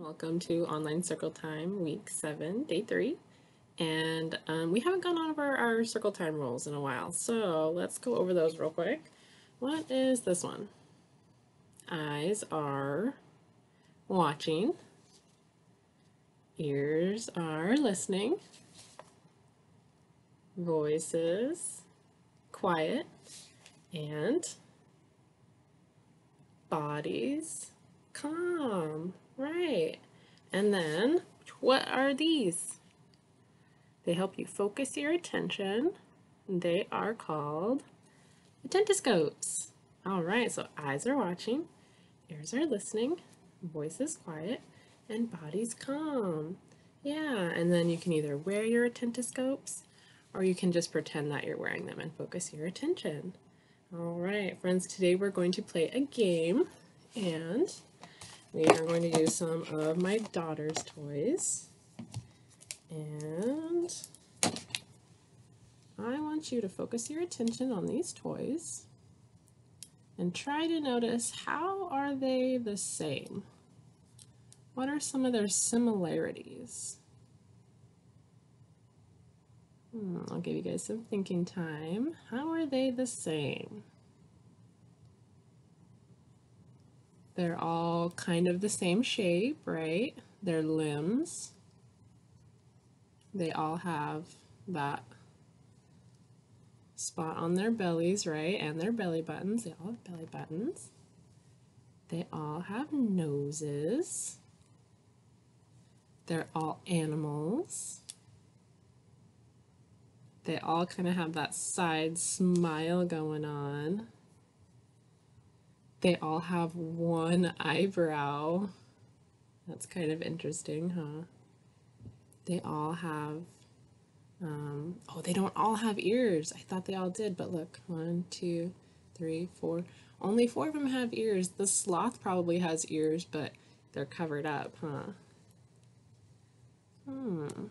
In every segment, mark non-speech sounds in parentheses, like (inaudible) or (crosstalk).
Welcome to Online Circle Time, Week 7, Day 3. And um, we haven't gone over our circle time rules in a while, so let's go over those real quick. What is this one? Eyes are watching. Ears are listening. Voices quiet. And bodies calm. Right. And then what are these? They help you focus your attention. They are called attentoscopes. All right, so eyes are watching, ears are listening, voices quiet, and bodies calm. Yeah, and then you can either wear your attentoscopes or you can just pretend that you're wearing them and focus your attention. All right, friends, today we're going to play a game and we are going to use some of my daughter's toys. And I want you to focus your attention on these toys and try to notice how are they the same? What are some of their similarities? Hmm, I'll give you guys some thinking time. How are they the same? They're all kind of the same shape, right? Their limbs. They all have that spot on their bellies, right? And their belly buttons. They all have belly buttons. They all have noses. They're all animals. They all kind of have that side smile going on. They all have one eyebrow. That's kind of interesting, huh? They all have, um, oh, they don't all have ears. I thought they all did, but look, one, two, three, four. Only four of them have ears. The sloth probably has ears, but they're covered up, huh? Hmm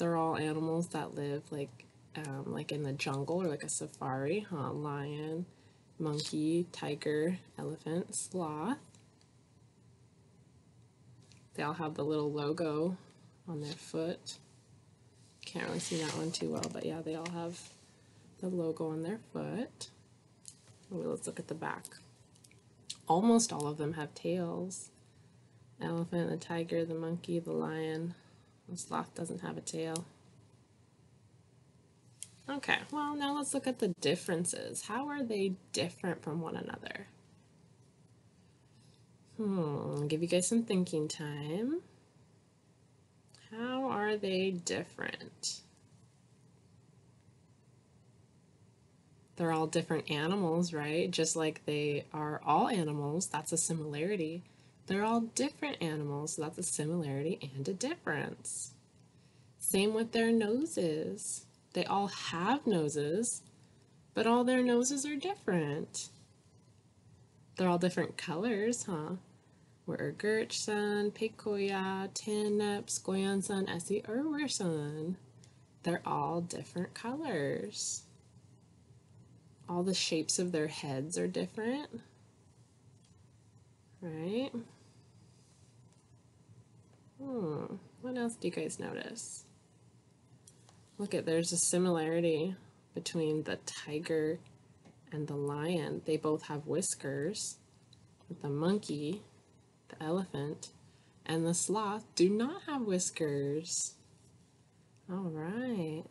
they're all animals that live like um, like in the jungle or like a safari, huh? Lion, monkey, tiger, elephant, sloth. They all have the little logo on their foot. Can't really see that one too well, but yeah, they all have the logo on their foot. let's look at the back. Almost all of them have tails. Elephant, the tiger, the monkey, the lion, the sloth doesn't have a tail. Okay, well now let's look at the differences. How are they different from one another? Hmm, give you guys some thinking time. How are they different? They're all different animals, right? Just like they are all animals, that's a similarity. They're all different animals, so that's a similarity and a difference. Same with their noses. They all have noses, but all their noses are different. They're all different colors, huh? We're Gertsan, Pekoya, Taneps, Goyansan, Essie, Urwersan. They're all different colors. All the shapes of their heads are different, right? Hmm, what else do you guys notice? Look at, there's a similarity between the tiger and the lion. They both have whiskers. But the monkey, the elephant, and the sloth do not have whiskers. All right.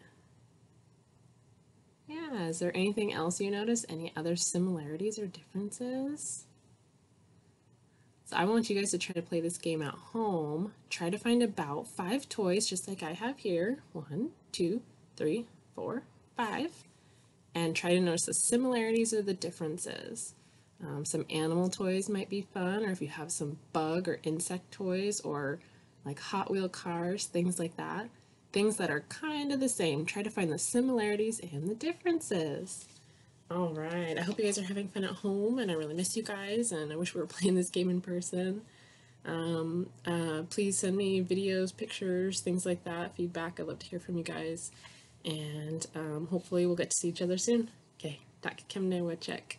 Yeah, is there anything else you notice? Any other similarities or differences? So I want you guys to try to play this game at home. Try to find about five toys, just like I have here. One, two, three, four, five. And try to notice the similarities or the differences. Um, some animal toys might be fun, or if you have some bug or insect toys, or like Hot Wheel cars, things like that. Things that are kind of the same. Try to find the similarities and the differences. All right. I hope you guys are having fun at home, and I really miss you guys, and I wish we were (laughs) playing this game in person. Um, uh, please send me videos, pictures, things like that, feedback. I'd love to hear from you guys, and um, hopefully we'll get to see each other soon. Okay, tak kemne check.